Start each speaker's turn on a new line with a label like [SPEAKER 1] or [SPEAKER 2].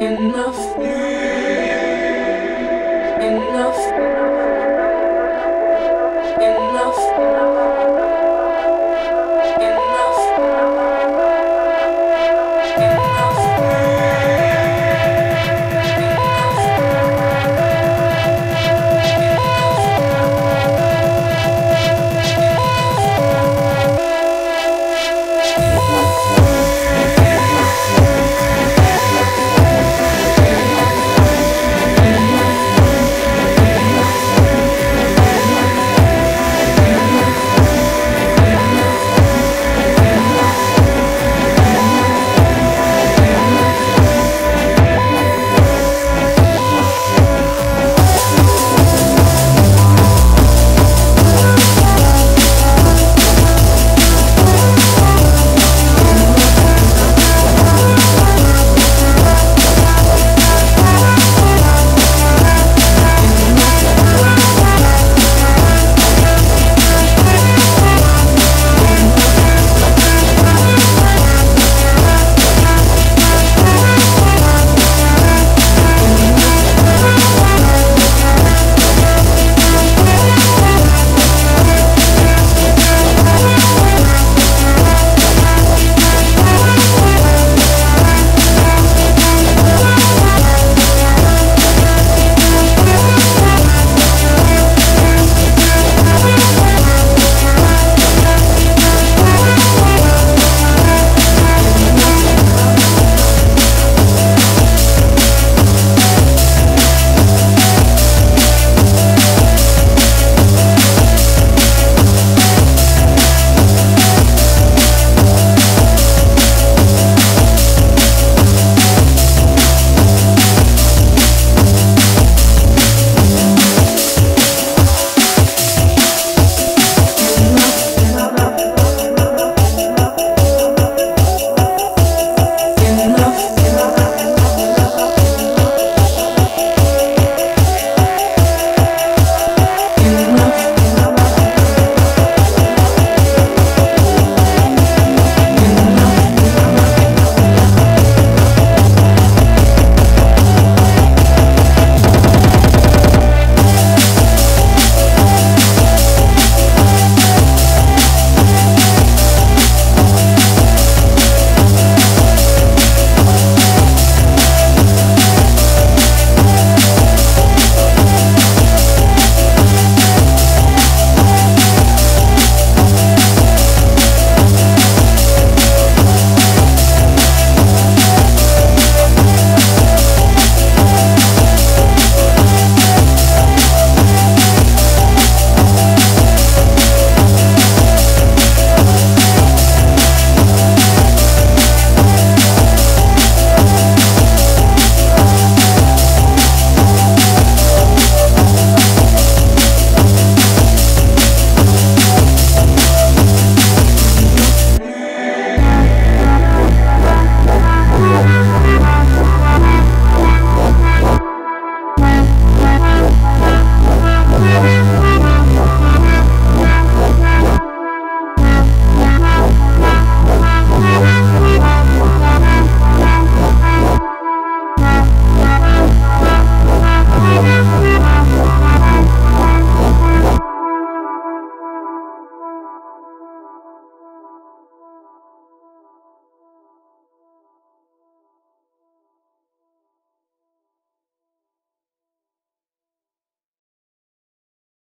[SPEAKER 1] Enough. Enough.